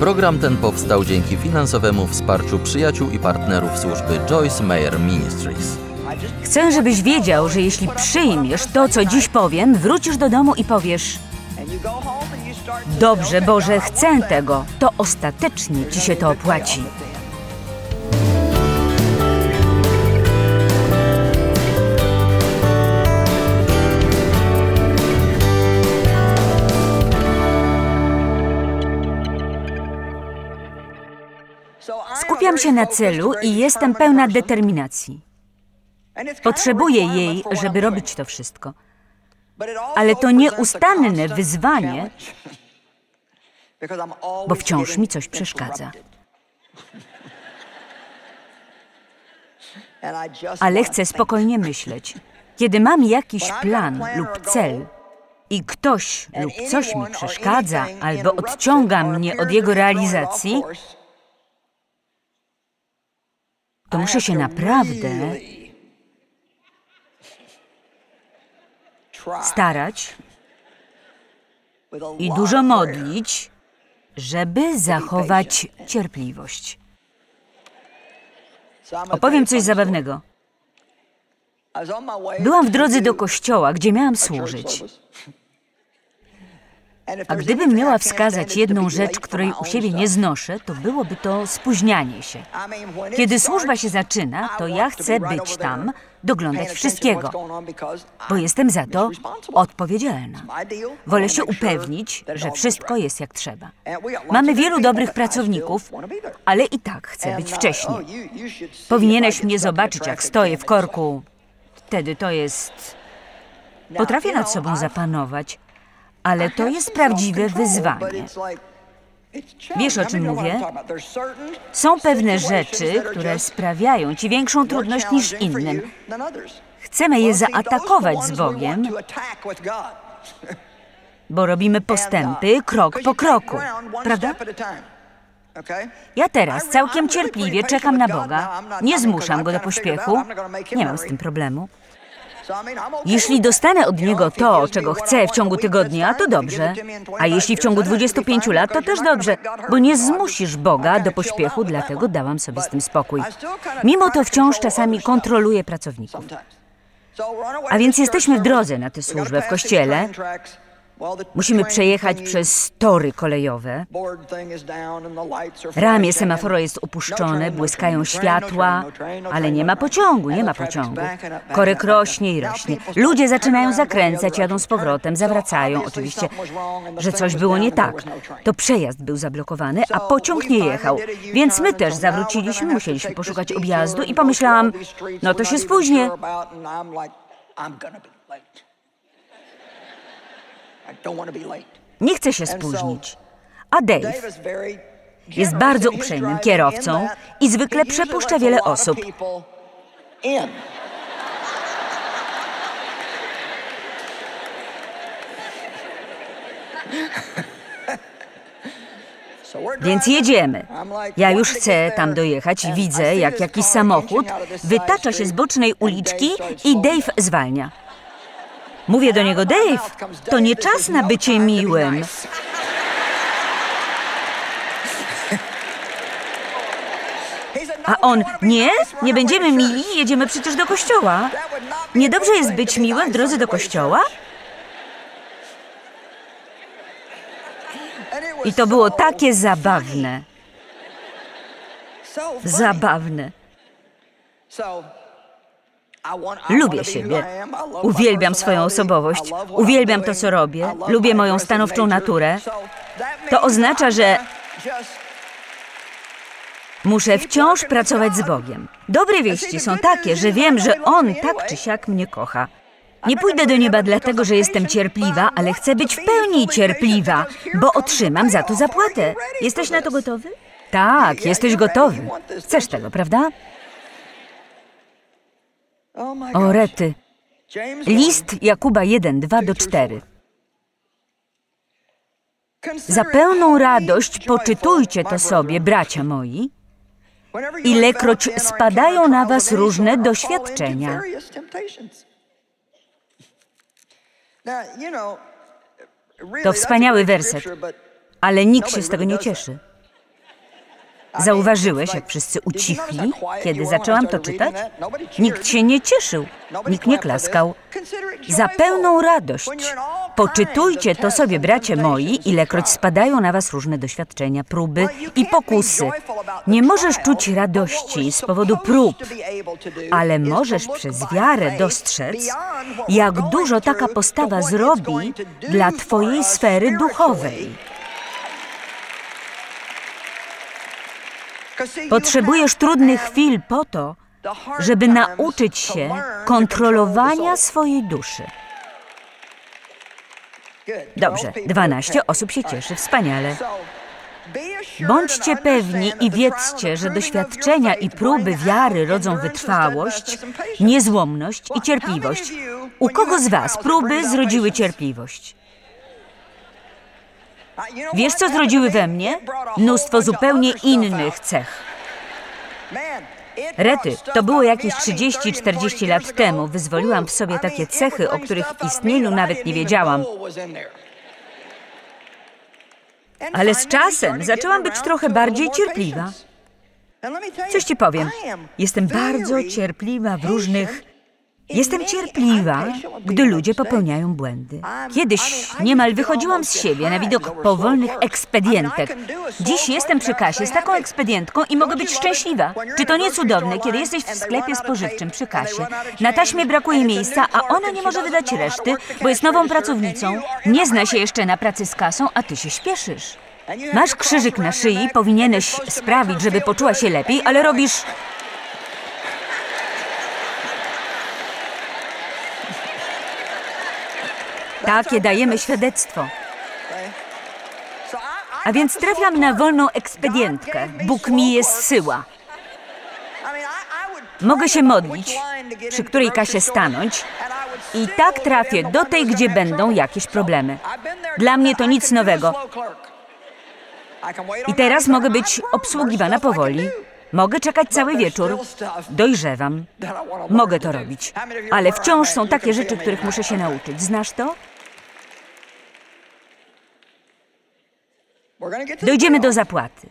Program ten powstał dzięki finansowemu wsparciu przyjaciół i partnerów służby Joyce Meyer Ministries. Chcę, żebyś wiedział, że jeśli przyjmiesz to, co dziś powiem, wrócisz do domu i powiesz: Dobrze, Boże, chcę tego, to ostatecznie ci się to opłaci. Skupiam się na celu i jestem pełna determinacji. Potrzebuję jej, żeby robić to wszystko. Ale to nieustanne wyzwanie, bo wciąż mi coś przeszkadza. Ale chcę spokojnie myśleć. Kiedy mam jakiś plan lub cel i ktoś lub coś mi przeszkadza albo odciąga mnie od jego realizacji, to muszę się naprawdę starać i dużo modlić, żeby zachować cierpliwość. Opowiem coś zabawnego. Byłam w drodze do kościoła, gdzie miałam służyć. A gdybym miała wskazać jedną rzecz, której u siebie nie znoszę, to byłoby to spóźnianie się. Kiedy służba się zaczyna, to ja chcę być tam, doglądać wszystkiego, bo jestem za to odpowiedzialna. Wolę się upewnić, że wszystko jest jak trzeba. Mamy wielu dobrych pracowników, ale i tak chcę być wcześniej. Powinieneś mnie zobaczyć, jak stoję w korku. Wtedy to jest. Potrafię nad sobą zapanować, ale to jest prawdziwe wyzwanie. Wiesz, o czym mówię? Są pewne rzeczy, które sprawiają ci większą trudność niż innym. Chcemy je zaatakować z Bogiem, bo robimy postępy krok po kroku, prawda? Ja teraz całkiem cierpliwie czekam na Boga. Nie zmuszam go do pośpiechu. Nie mam z tym problemu. Jeśli dostanę od niego to, czego chcę w ciągu tygodnia, to dobrze. A jeśli w ciągu 25 lat, to też dobrze, bo nie zmusisz Boga do pośpiechu, dlatego dałam sobie z tym spokój. Mimo to wciąż czasami kontroluję pracowników. A więc jesteśmy w drodze na tę służbę w kościele. Musimy przejechać przez tory kolejowe. Ramię semaforo jest upuszczone, błyskają światła, ale nie ma pociągu, nie ma pociągu. Korek rośnie i rośnie. Ludzie zaczynają zakręcać, jadą z powrotem, zawracają. Oczywiście, że coś było nie tak. To przejazd był zablokowany, a pociąg nie jechał. Więc my też zawróciliśmy, musieliśmy poszukać objazdu i pomyślałam, no to się spóźnię. Nie chcę się spóźnić. A Dave jest bardzo uprzejmym kierowcą i zwykle przepuszcza wiele osób. Więc jedziemy. Ja już chcę tam dojechać i widzę, jak jakiś samochód wytacza się z bocznej uliczki i Dave zwalnia. Mówię do niego, Dave, to nie czas na bycie miłym. A on, nie, nie będziemy mili, jedziemy przecież do kościoła. Niedobrze jest być miłym w drodze do kościoła? I to było takie zabawne. Zabawne. Lubię siebie. Uwielbiam swoją osobowość. Uwielbiam to, co robię. Lubię moją stanowczą naturę. To oznacza, że muszę wciąż pracować z Bogiem. Dobre wieści są takie, że wiem, że On tak czy siak mnie kocha. Nie pójdę do nieba dlatego, że jestem cierpliwa, ale chcę być w pełni cierpliwa, bo otrzymam za to zapłatę. Jesteś na to gotowy? Tak, jesteś gotowy. Chcesz tego, prawda? O rety. List Jakuba 1, 2 do 4. Za pełną radość poczytujcie to sobie, bracia moi, ilekroć spadają na was różne doświadczenia. To wspaniały werset, ale nikt się z tego nie cieszy. Zauważyłeś, jak wszyscy ucichli, kiedy zaczęłam to czytać? Nikt się nie cieszył, nikt nie klaskał. Za pełną radość. Poczytujcie to sobie, bracie moi, ilekroć spadają na was różne doświadczenia, próby i pokusy. Nie możesz czuć radości z powodu prób, ale możesz przez wiarę dostrzec, jak dużo taka postawa zrobi dla twojej sfery duchowej. Potrzebujesz trudnych chwil po to, żeby nauczyć się kontrolowania swojej duszy. Dobrze, 12 osób się cieszy, wspaniale. Bądźcie pewni i wiedzcie, że doświadczenia i próby wiary rodzą wytrwałość, niezłomność i cierpliwość. U kogo z Was próby zrodziły cierpliwość? Wiesz, co zrodziły we mnie? Mnóstwo zupełnie innych cech. Rety, to było jakieś 30-40 lat temu. Wyzwoliłam w sobie takie cechy, o których istnieniu nawet nie wiedziałam. Ale z czasem zaczęłam być trochę bardziej cierpliwa. Coś ci powiem. Jestem bardzo cierpliwa w różnych Jestem cierpliwa, gdy ludzie popełniają błędy. Kiedyś niemal wychodziłam z siebie na widok powolnych ekspedientek. Dziś jestem przy kasie z taką ekspedientką i mogę być szczęśliwa. Czy to nie cudowne, kiedy jesteś w sklepie spożywczym przy kasie? Na taśmie brakuje miejsca, a ona nie może wydać reszty, bo jest nową pracownicą. Nie zna się jeszcze na pracy z kasą, a ty się śpieszysz. Masz krzyżyk na szyi, powinieneś sprawić, żeby poczuła się lepiej, ale robisz Takie dajemy świadectwo. A więc trafiam na wolną ekspedientkę. Bóg mi je zsyła. Mogę się modlić, przy której kasie stanąć i tak trafię do tej, gdzie będą jakieś problemy. Dla mnie to nic nowego. I teraz mogę być obsługiwana powoli. Mogę czekać cały wieczór. Dojrzewam. Mogę to robić. Ale wciąż są takie rzeczy, których muszę się nauczyć. Znasz to? Dojdziemy do zapłaty.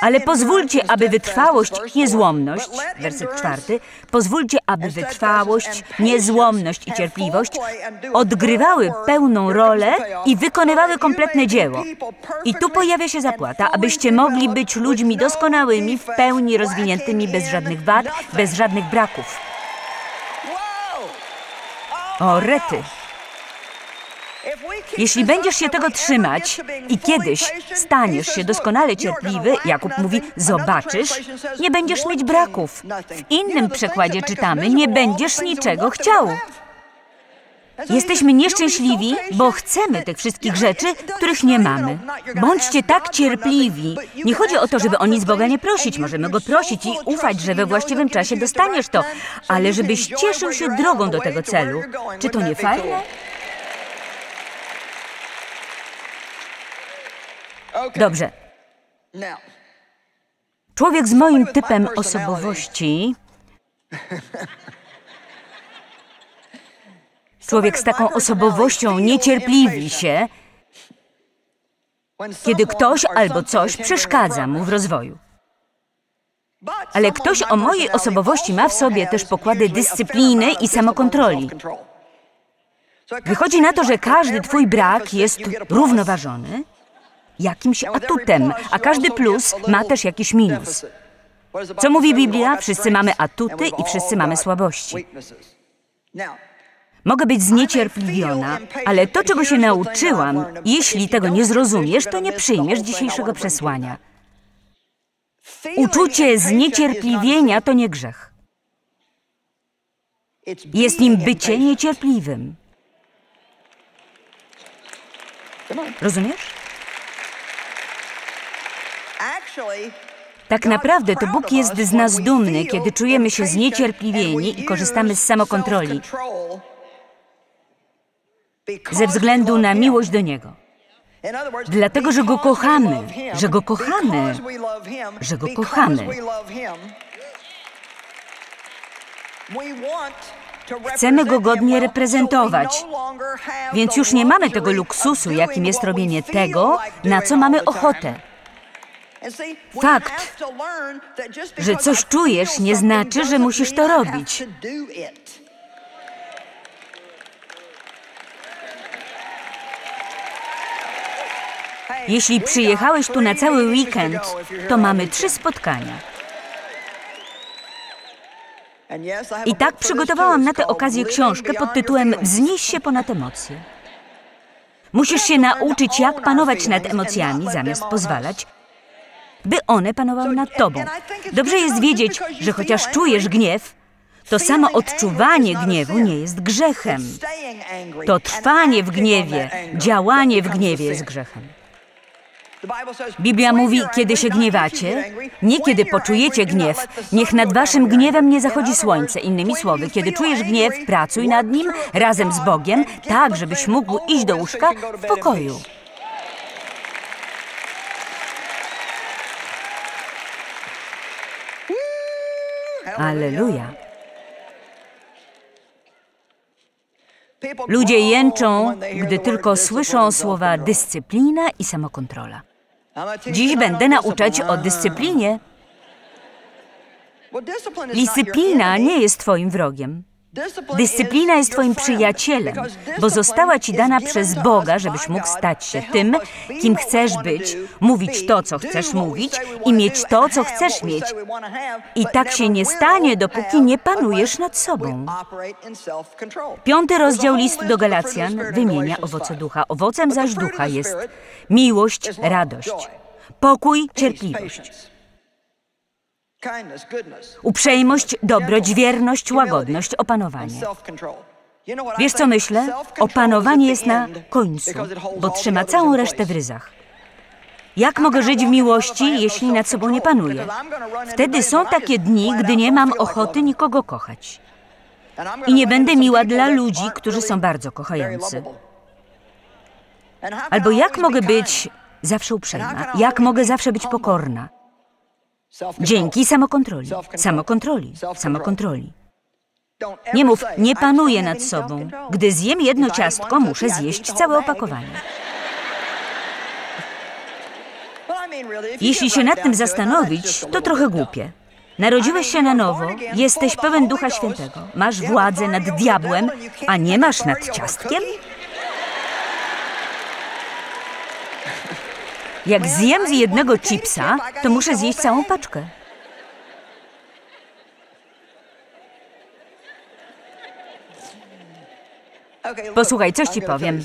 Ale pozwólcie, aby wytrwałość niezłomność, werset czwarty, pozwólcie, aby wytrwałość, niezłomność i cierpliwość odgrywały pełną rolę i wykonywały kompletne dzieło. I tu pojawia się zapłata, abyście mogli być ludźmi doskonałymi, w pełni rozwiniętymi, bez żadnych wad, bez żadnych braków. O, rety! Jeśli będziesz się tego trzymać i kiedyś staniesz się doskonale cierpliwy, Jakub mówi, zobaczysz, nie będziesz mieć braków. W innym przekładzie czytamy, nie będziesz niczego chciał. Jesteśmy nieszczęśliwi, bo chcemy tych wszystkich rzeczy, których nie mamy. Bądźcie tak cierpliwi. Nie chodzi o to, żeby o nic Boga nie prosić. Możemy Go prosić i ufać, że we właściwym czasie dostaniesz to, ale żebyś cieszył się drogą do tego celu. Czy to nie fajne? Dobrze. Człowiek z moim typem osobowości. Człowiek z taką osobowością niecierpliwi się, kiedy ktoś albo coś przeszkadza mu w rozwoju. Ale ktoś o mojej osobowości ma w sobie też pokłady dyscypliny i samokontroli. Wychodzi na to, że każdy twój brak jest równoważony jakimś atutem, a każdy plus ma też jakiś minus. Co mówi Biblia? Wszyscy mamy atuty i wszyscy mamy słabości. Mogę być zniecierpliwiona, ale to, czego się nauczyłam, jeśli tego nie zrozumiesz, to nie przyjmiesz dzisiejszego przesłania. Uczucie zniecierpliwienia to nie grzech. Jest nim bycie niecierpliwym. Rozumiesz? Tak naprawdę to Bóg jest z nas dumny, kiedy czujemy się zniecierpliwieni i korzystamy z samokontroli ze względu na miłość do Niego. Dlatego, że Go kochamy, że Go kochamy, że Go kochamy. Chcemy Go godnie reprezentować, więc już nie mamy tego luksusu, jakim jest robienie tego, na co mamy ochotę. Fakt, że coś czujesz, nie znaczy, że musisz to robić. Jeśli przyjechałeś tu na cały weekend, to mamy trzy spotkania. I tak przygotowałam na tę okazję książkę pod tytułem Wznieś się ponad emocje. Musisz się nauczyć, jak panować nad emocjami, zamiast pozwalać, by one panowały nad tobą. Dobrze jest wiedzieć, że chociaż czujesz gniew, to samo odczuwanie gniewu nie jest grzechem. To trwanie w gniewie, działanie w gniewie jest grzechem. Biblia mówi, kiedy się gniewacie, nie kiedy poczujecie gniew, niech nad waszym gniewem nie zachodzi słońce. Innymi słowy, kiedy czujesz gniew, pracuj nad nim razem z Bogiem, tak, żebyś mógł iść do łóżka w pokoju. Aleluja. Ludzie jęczą, gdy tylko słyszą słowa dyscyplina i samokontrola. Dziś będę nauczać o dyscyplinie. Dyscyplina nie jest Twoim wrogiem. Dyscyplina jest Twoim przyjacielem, bo została Ci dana przez Boga, żebyś mógł stać się tym, kim chcesz być, mówić to, co chcesz mówić i mieć to, co chcesz mieć. I tak się nie stanie, dopóki nie panujesz nad sobą. Piąty rozdział listu do Galacjan wymienia owoce ducha. Owocem zaś ducha jest miłość, radość, pokój, cierpliwość uprzejmość, dobroć, wierność, łagodność, opanowanie. Wiesz co myślę? Opanowanie jest na końcu, bo trzyma całą resztę w ryzach. Jak mogę żyć w miłości, jeśli nad sobą nie panuję? Wtedy są takie dni, gdy nie mam ochoty nikogo kochać. I nie będę miła dla ludzi, którzy są bardzo kochający. Albo jak mogę być zawsze uprzejma? Jak mogę zawsze być pokorna? Dzięki samokontroli, samokontroli, samokontroli. Nie mów, nie panuję nad sobą. Gdy zjem jedno ciastko, muszę zjeść całe opakowanie. Jeśli się nad tym zastanowić, to trochę głupie. Narodziłeś się na nowo, jesteś pełen Ducha Świętego, masz władzę nad diabłem, a nie masz nad ciastkiem? Jak zjem z jednego chipsa, to muszę zjeść całą paczkę. Posłuchaj, coś ci powiem.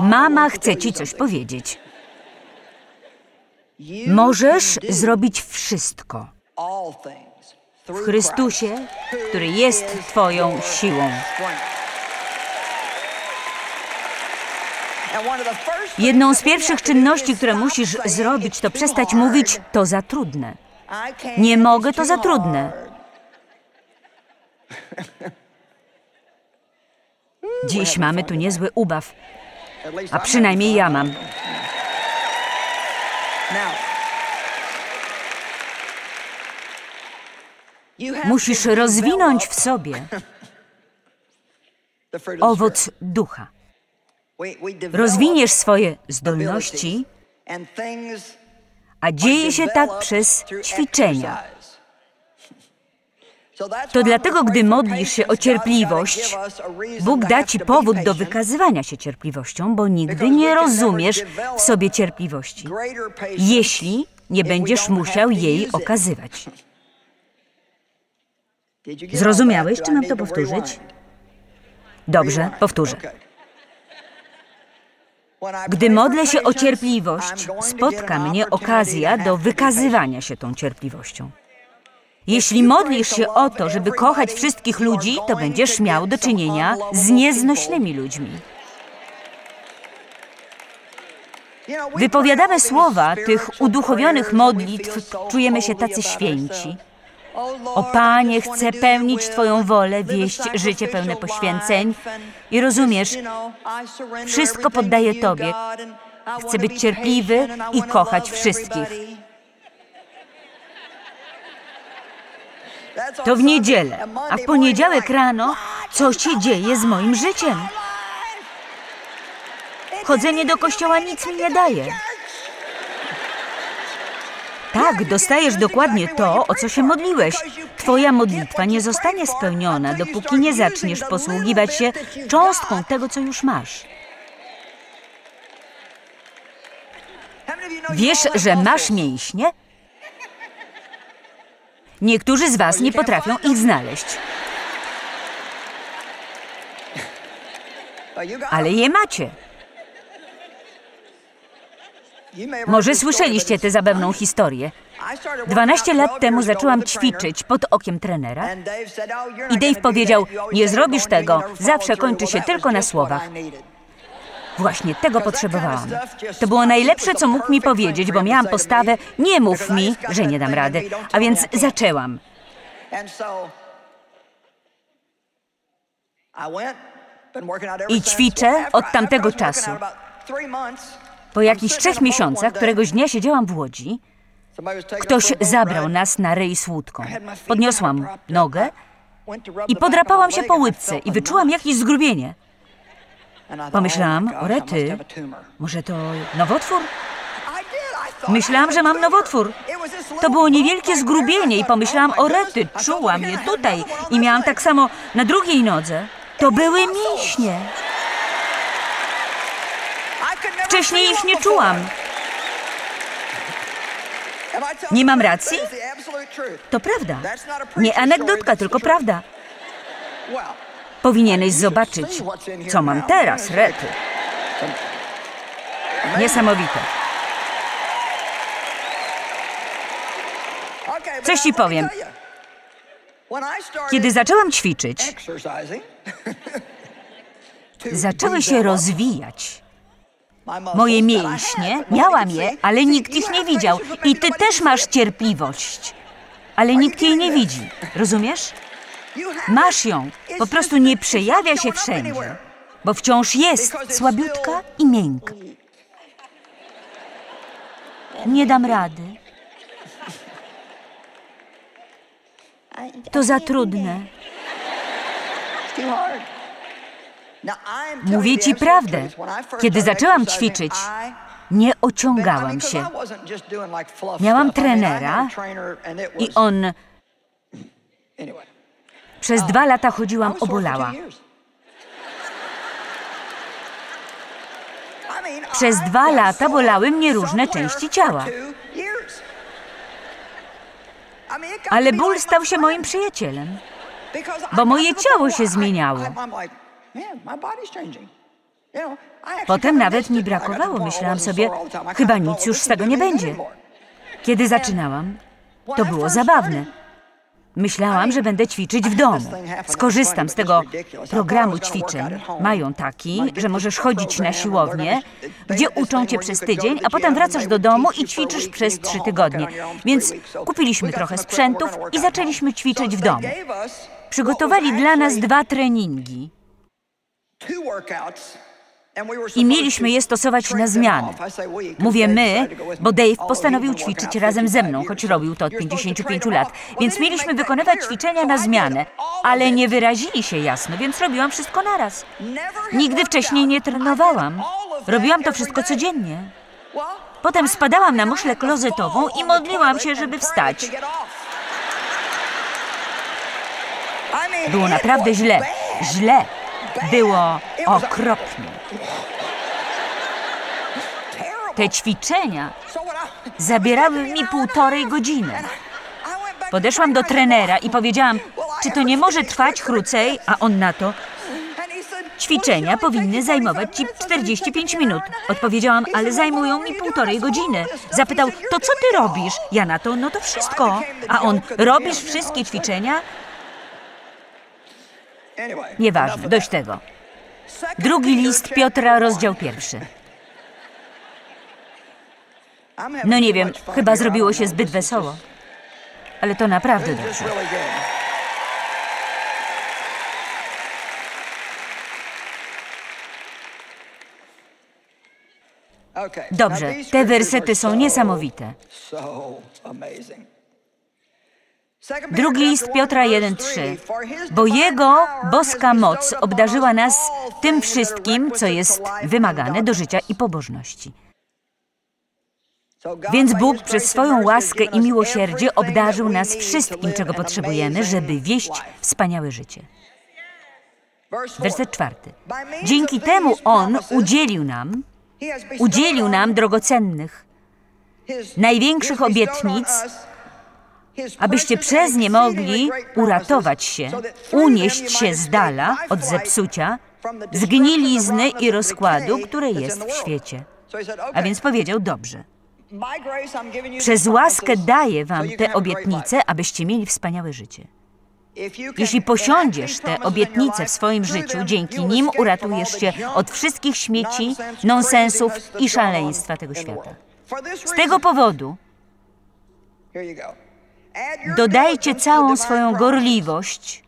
Mama chce ci coś powiedzieć. Możesz zrobić wszystko w Chrystusie, który jest Twoją siłą. Jedną z pierwszych czynności, które musisz zrobić, to przestać mówić to za trudne. Nie mogę, to za trudne. Dziś mamy tu niezły ubaw, a przynajmniej ja mam. Musisz rozwinąć w sobie owoc ducha. Rozwiniesz swoje zdolności, a dzieje się tak przez ćwiczenia. To dlatego, gdy modlisz się o cierpliwość, Bóg da ci powód do wykazywania się cierpliwością, bo nigdy nie rozumiesz w sobie cierpliwości, jeśli nie będziesz musiał jej okazywać. Zrozumiałeś, czy mam to powtórzyć? Dobrze, powtórzę. Gdy modlę się o cierpliwość, spotka mnie okazja do wykazywania się tą cierpliwością. Jeśli modlisz się o to, żeby kochać wszystkich ludzi, to będziesz miał do czynienia z nieznośnymi ludźmi. Wypowiadamy słowa tych uduchowionych modlitw, czujemy się tacy święci. O Panie, chcę pełnić Twoją wolę, wieść życie pełne poświęceń. I rozumiesz, wszystko poddaję Tobie. Chcę być cierpliwy i kochać wszystkich. To w niedzielę, a w poniedziałek rano co się dzieje z moim życiem? Chodzenie do kościoła nic mi nie daje. Tak, dostajesz dokładnie to, o co się modliłeś. Twoja modlitwa nie zostanie spełniona, dopóki nie zaczniesz posługiwać się cząstką tego, co już masz. Wiesz, że masz mięśnie? Niektórzy z Was nie potrafią ich znaleźć, ale je macie. Może słyszeliście tę zabawną historię. 12 lat temu zaczęłam ćwiczyć pod okiem trenera i Dave powiedział: Nie zrobisz tego, zawsze kończy się tylko na słowach. Właśnie tego potrzebowałam. To było najlepsze, co mógł mi powiedzieć, bo miałam postawę: Nie mów mi, że nie dam rady. A więc zaczęłam. I ćwiczę od tamtego czasu. Po jakichś trzech miesiącach, któregoś dnia siedziałam w łodzi, ktoś zabrał nas na rejs łódką. Podniosłam nogę i podrapałam się po łydce i wyczułam jakieś zgrubienie. Pomyślałam, o rety, może to nowotwór? Myślałam, że mam nowotwór. To było niewielkie zgrubienie i pomyślałam, o rety, czułam je tutaj i miałam tak samo na drugiej nodze. To były mięśnie. Wcześniej ich nie czułam. Nie mam racji? To prawda. Nie anegdotka, tylko prawda. Powinieneś zobaczyć, co mam teraz, rety. Niesamowite. Coś ci powiem. Kiedy zaczęłam ćwiczyć, zaczęły się rozwijać. Moje mięśnie, miałam je, ale nikt ich nie widział. I ty też masz cierpliwość, ale nikt jej nie widzi. Rozumiesz? Masz ją, po prostu nie przejawia się wszędzie, bo wciąż jest słabiutka i miękka. Nie dam rady. To za trudne. Mówię ci prawdę. Kiedy zaczęłam ćwiczyć, Nie ociągałam się. miałam trenera I on przez dwa lata chodziłam obolała. Przez dwa lata bolały mnie różne części ciała. Ale ból stał się moim przyjacielem. bo moje ciało się zmieniało. Potem nawet mi brakowało. Myślałam sobie, chyba nic już z tego nie będzie. Kiedy zaczynałam, to było zabawne. Myślałam, że będę ćwiczyć w domu. Skorzystam z tego programu ćwiczeń. Mają taki, że możesz chodzić na siłownię, gdzie uczą cię przez tydzień, a potem wracasz do domu i ćwiczysz przez trzy tygodnie. Więc kupiliśmy trochę sprzętów i zaczęliśmy ćwiczyć w domu. Przygotowali dla nas dwa treningi i mieliśmy je stosować na zmianę. Mówię my, bo Dave postanowił ćwiczyć razem ze mną, choć robił to od 55 lat. Więc mieliśmy wykonywać ćwiczenia na zmianę, ale nie wyrazili się jasno, więc robiłam wszystko naraz. Nigdy wcześniej nie trenowałam. Robiłam to wszystko codziennie. Potem spadałam na muszlę klozetową i modliłam się, żeby wstać. Było naprawdę źle. Źle. Było okropnie. Te ćwiczenia zabierały mi półtorej godziny. Podeszłam do trenera i powiedziałam, czy to nie może trwać krócej, a on na to, ćwiczenia powinny zajmować ci 45 minut. Odpowiedziałam, ale zajmują mi półtorej godziny. Zapytał, to co ty robisz? Ja na to, no to wszystko. A on, robisz wszystkie ćwiczenia? Nieważne, dość tego. Drugi list Piotra, rozdział pierwszy. No nie wiem, chyba zrobiło się zbyt wesoło. Ale to naprawdę dobrze. Dobrze, te wersety są niesamowite. Drugi list Piotra 1:3. Bo Jego boska moc obdarzyła nas tym wszystkim, co jest wymagane do życia i pobożności. Więc Bóg przez swoją łaskę i miłosierdzie obdarzył nas wszystkim, czego potrzebujemy, żeby wieść wspaniałe życie. Werset czwarty. Dzięki temu On udzielił nam, udzielił nam drogocennych, największych obietnic, abyście przez nie mogli uratować się, unieść się z dala od zepsucia, zgnilizny i rozkładu, które jest w świecie. A więc powiedział, dobrze. Przez łaskę daję wam te obietnice, abyście mieli wspaniałe życie. Jeśli posiądziesz te obietnice w swoim życiu, dzięki nim uratujesz się od wszystkich śmieci, nonsensów i szaleństwa tego świata. Z tego powodu dodajcie całą swoją gorliwość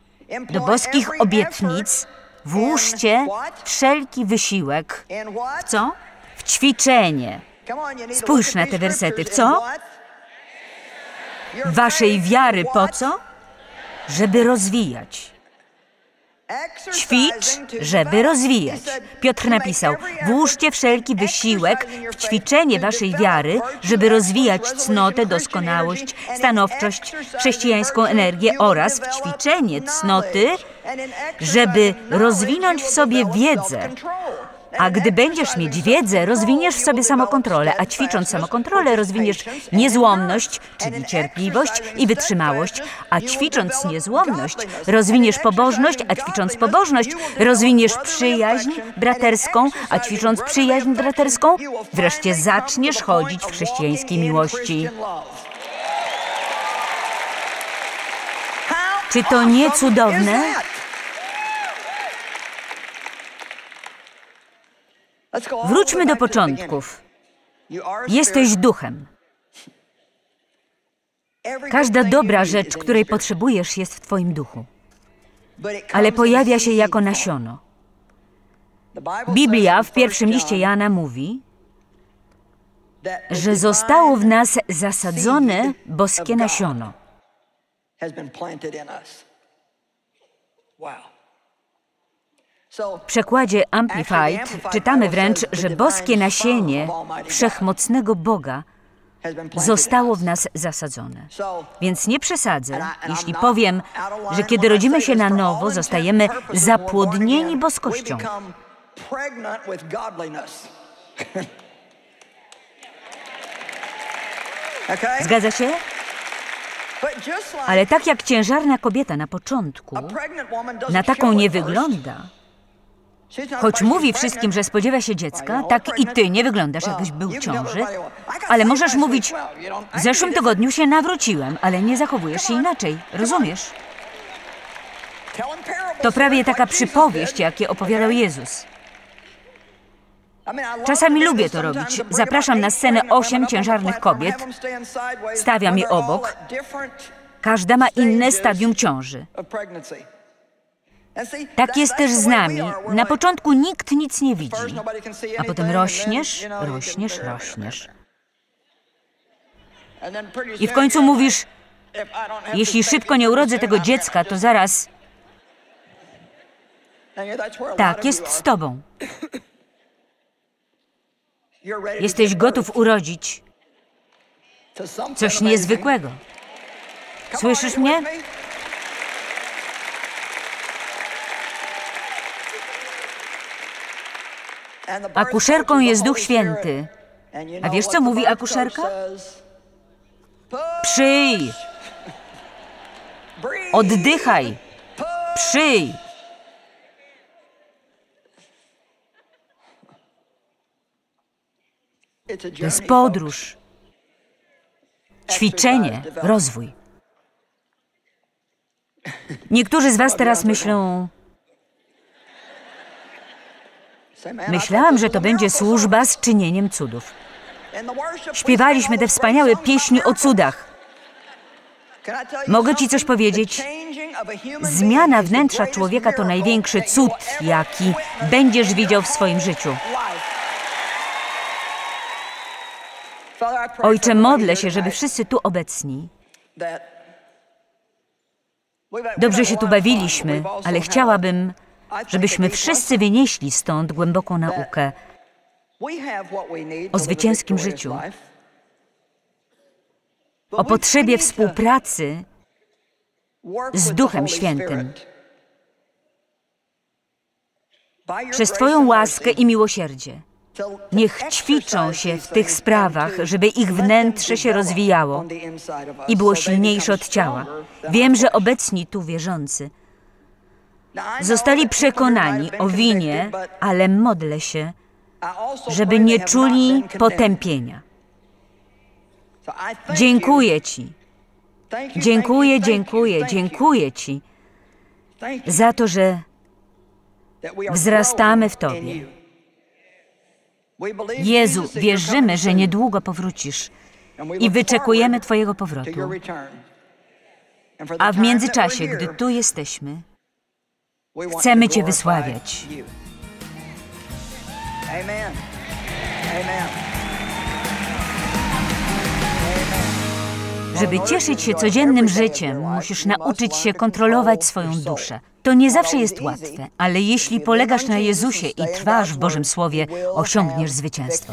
do boskich obietnic, włóżcie wszelki wysiłek. W co? W ćwiczenie. Spójrz na te wersety. W co? Waszej wiary po co? Żeby rozwijać. Ćwicz, żeby rozwijać. Piotr napisał: Włóżcie wszelki wysiłek w ćwiczenie waszej wiary, żeby rozwijać cnotę, doskonałość, stanowczość, chrześcijańską energię oraz w ćwiczenie cnoty, żeby rozwinąć w sobie wiedzę, a gdy będziesz mieć wiedzę, rozwiniesz w sobie samokontrolę, a ćwicząc samokontrolę, rozwiniesz niezłomność, czyli cierpliwość i wytrzymałość, a ćwicząc niezłomność, rozwiniesz pobożność, a ćwicząc pobożność, rozwiniesz przyjaźń braterską, a ćwicząc przyjaźń braterską, wreszcie zaczniesz chodzić w chrześcijańskiej miłości. Czy to nie cudowne? Wróćmy do początków. Jesteś duchem. Każda dobra rzecz, której potrzebujesz, jest w Twoim duchu, ale pojawia się jako nasiono. Biblia w pierwszym liście Jana mówi, że zostało w nas zasadzone boskie nasiono. W przekładzie Amplified czytamy wręcz, że boskie nasienie wszechmocnego Boga zostało w nas zasadzone. Więc nie przesadzę, jeśli powiem, że kiedy rodzimy się na nowo, zostajemy zapłodnieni boskością. Zgadza się? Ale tak jak ciężarna kobieta na początku, na taką nie wygląda. Choć mówi wszystkim, że spodziewa się dziecka, tak i ty nie wyglądasz, jakbyś był w ciąży. Ale możesz mówić, w zeszłym tygodniu się nawróciłem, ale nie zachowujesz się inaczej. Rozumiesz? To prawie taka przypowieść, jakie opowiadał Jezus. Czasami lubię to robić. Zapraszam na scenę osiem ciężarnych kobiet, stawiam je obok. Każda ma inne stadium ciąży. Tak jest też z nami. Na początku nikt nic nie widzi, a potem rośniesz, rośniesz, rośniesz. I w końcu mówisz, jeśli szybko nie urodzę tego dziecka, to zaraz. Tak jest z tobą. Jesteś gotów urodzić coś niezwykłego. Słyszysz mnie? Akuszerką jest Duch Święty. A wiesz, co mówi akuszerka? Przyj! Oddychaj! Przyj! To jest podróż, ćwiczenie, rozwój. Niektórzy z Was teraz myślą, Myślałam, że to będzie służba z czynieniem cudów. Śpiewaliśmy te wspaniałe pieśni o cudach. Mogę ci coś powiedzieć? Zmiana wnętrza człowieka to największy cud, jaki będziesz widział w swoim życiu. Ojcze, modlę się, żeby wszyscy tu obecni. Dobrze się tu bawiliśmy, ale chciałabym, żebyśmy wszyscy wynieśli stąd głęboką naukę o zwycięskim życiu. o potrzebie współpracy z Duchem Świętym. Przez Twoją łaskę i miłosierdzie. Niech ćwiczą się w tych sprawach, żeby ich wnętrze się rozwijało i było silniejsze od ciała. Wiem, że obecni tu wierzący zostali przekonani o winie, ale modlę się, żeby nie czuli potępienia. Dziękuję Ci. Dziękuję, dziękuję, dziękuję Ci za to, że wzrastamy w Tobie. Jezu, wierzymy, że niedługo powrócisz i wyczekujemy Twojego powrotu. A w międzyczasie, gdy tu jesteśmy, chcemy Cię wysławiać. Amen. Amen. Żeby cieszyć się codziennym życiem, musisz nauczyć się kontrolować swoją duszę. To nie zawsze jest łatwe, ale jeśli polegasz na Jezusie i trwasz w Bożym Słowie, osiągniesz zwycięstwo.